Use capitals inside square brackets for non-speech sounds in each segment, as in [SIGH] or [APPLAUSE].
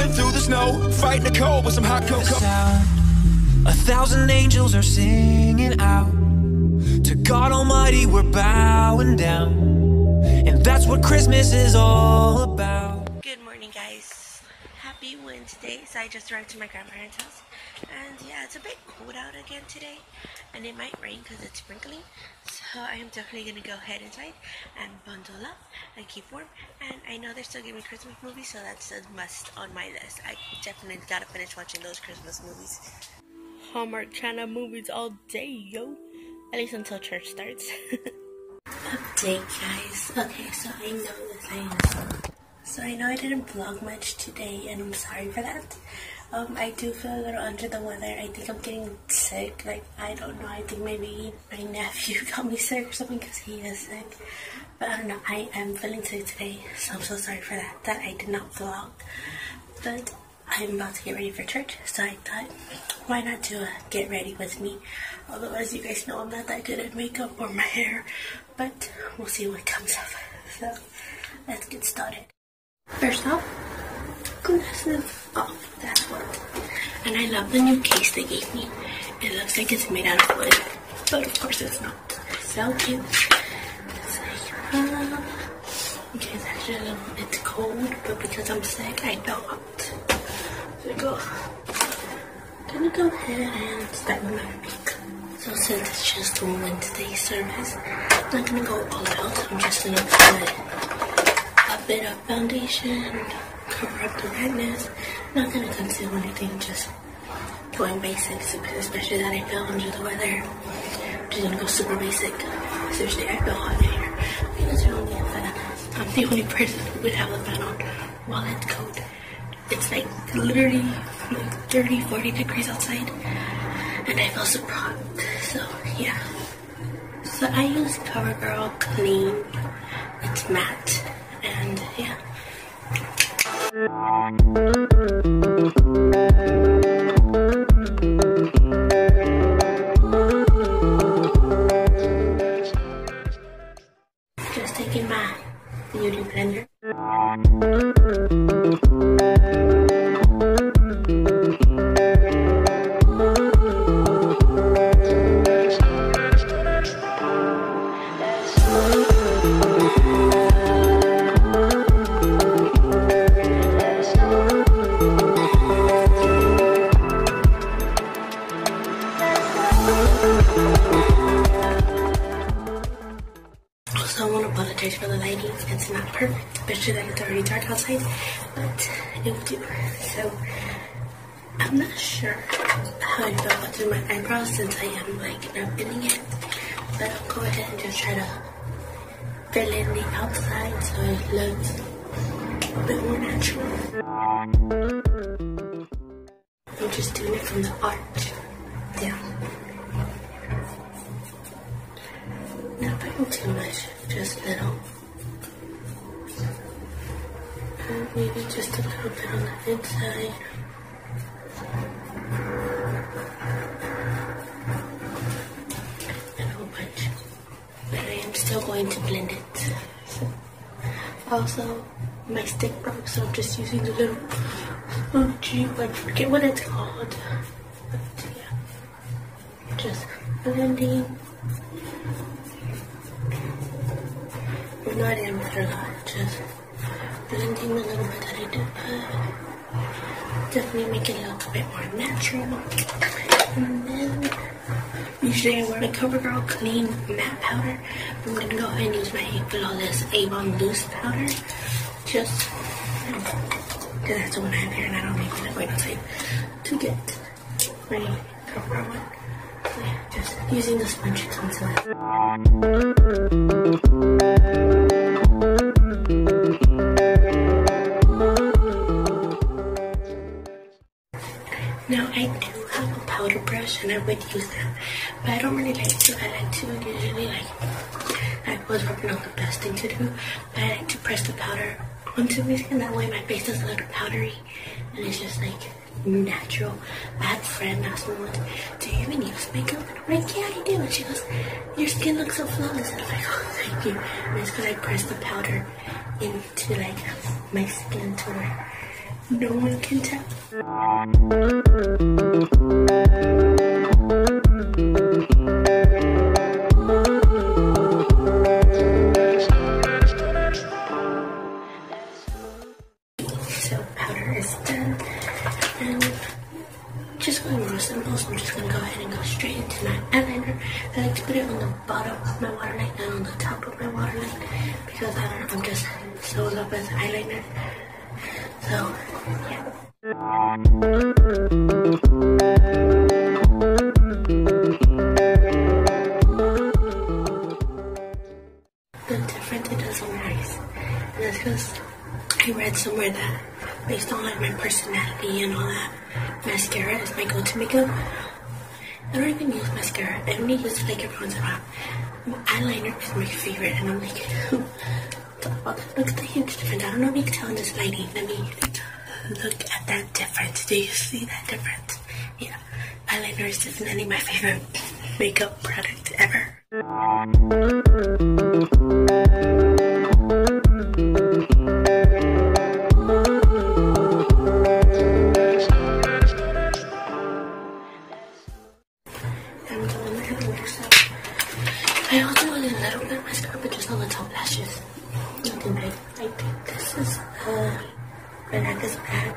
driving through the snow, fighting the cold with some hot cocoa. sound. A thousand angels are singing out. To God Almighty, we're bowing down. And that's what Christmas is all about. Good morning, guys. Happy Wednesday. So I just arrived to my grandparents' house, and yeah, it's a bit cold out again today, and it might rain because it's sprinkling. So I am definitely gonna go ahead inside and bundle up and keep warm. And I know they're still giving Christmas movies, so that's a must on my list. I definitely gotta finish watching those Christmas movies. Hallmark Channel movies all day, yo. At least until church starts. [LAUGHS] Update, guys. Okay, so I know this. I know. So I know I didn't vlog much today, and I'm sorry for that. Um, I do feel a little under the weather. I think I'm getting sick. Like I don't know. I think maybe my nephew [LAUGHS] got me sick or something because he is sick. But I don't know. I am feeling sick today, so I'm so sorry for that. That I did not vlog. But I'm about to get ready for church, so I thought, why not do a get ready with me? Although, as you guys know, I'm not that good at makeup or my hair, but we'll see what comes up. [LAUGHS] So let's get started. First off, glasses off. That's what. And I love the new case they gave me. It looks like it's made out of wood, but of course it's not. So cute. Uh, okay, it's actually a little, it's cold, but because I'm sick, I don't. So I go, gonna go ahead and start with my makeup. So since it's just a Wednesday service, I'm not gonna go all out. I'm just gonna put bit of foundation, cover up the redness. Not gonna conceal anything, just going basics, especially that I feel under the weather. Just gonna go super basic. Seriously, I feel hot in here. You guys are only a fan. I'm the only person who would have a fan on while it's cold. It's like literally like 30, 40 degrees outside, and I feel super hot. So yeah. So I use CoverGirl Clean. It's matte, and yeah. Just taking my beauty blender. Also, For the lighting. It's not perfect, especially that it's already dark outside, but it will do. So, I'm not sure how I feel about doing my eyebrows since I am like not filling it, but I'll go ahead and just try to fill in the outside so it looks a bit more natural. I'm just doing it from the arch down. Not putting too much, just a little. And maybe just a little bit on the inside. And a whole bunch. But I am still going to blend it. So, also, my stick broke, so I'm just using the little, oh gee, I forget what it's called. But yeah, just blending. Not in a lot, just blending the little bit that I did put. Definitely make it look a bit more natural. And then, usually I wear the CoverGirl Clean Matte Powder. I'm gonna go ahead and use my Flawless Avon Loose Powder. Just, because that's the one I have here and I don't to wait outside to get my CoverGirl one. Just using the sponge. Now I do have a powder brush and I would use that, but I don't really like to. I like to usually like I was working on the best thing to do, but I like to press the powder onto my skin. That way my face a little powdery and it's just like natural. I a friend ask me once, "Do you even use makeup?" I'm like, "Yeah, I do." And she goes, "Your skin looks so flawless." And I'm like, "Oh, thank you." And it's because I press the powder into like my skin to where no one can tell. I like to put it on the bottom of my waterline and on the top of my waterline because I don't know, I'm just so in love with eyeliner. So yeah. The difference it does on eyes. And that's because I read somewhere that based on like my personality and all that, mascara is my go-to makeup. I don't even use mascara. I only use in a while. Eyeliner is my favorite, and I'm like, look at the huge difference. I don't know if you can tell in this lighting. Let me look at that difference. Do you see that difference? Yeah, eyeliner is definitely my favorite makeup product ever. Big. I think this is uh, Rebecca's bag.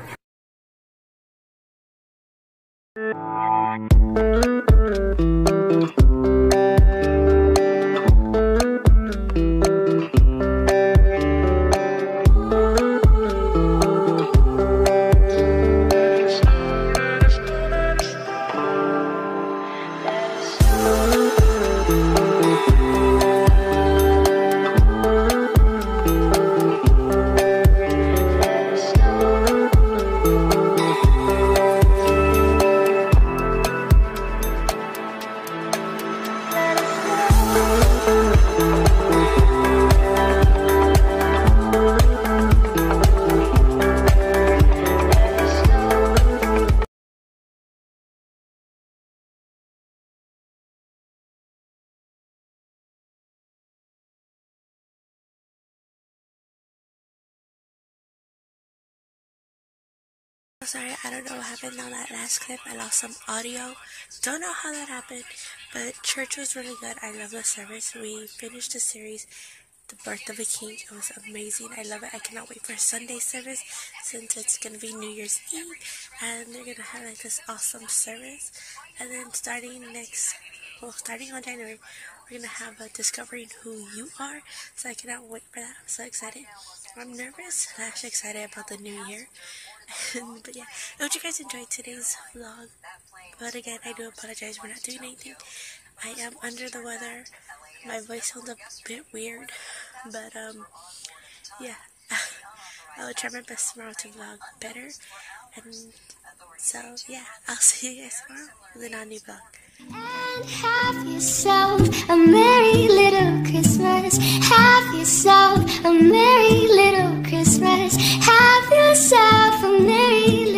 Sorry, I don't know what happened on that last clip. I lost some audio. Don't know how that happened, but church was really good. I love the service. We finished the series, The Birth of a King. It was amazing. I love it. I cannot wait for Sunday service since it's gonna be New Year's Eve, and they're gonna have like this awesome service. And then starting next, well, starting on January, we're gonna have a discovering who you are. So I cannot wait for that. I'm so excited. I'm nervous slash excited about the new year. [LAUGHS] but yeah, I hope you guys enjoyed today's vlog. But again, I do apologize for not doing anything. I am under the weather. My voice sounds a bit weird, but um, yeah, [LAUGHS] I will try my best tomorrow to vlog better. And so yeah, I'll [LAUGHS] see you guys tomorrow with a new vlog. And have yourself a merry little Christmas. Have yourself a merry Christmas. Have yourself a merry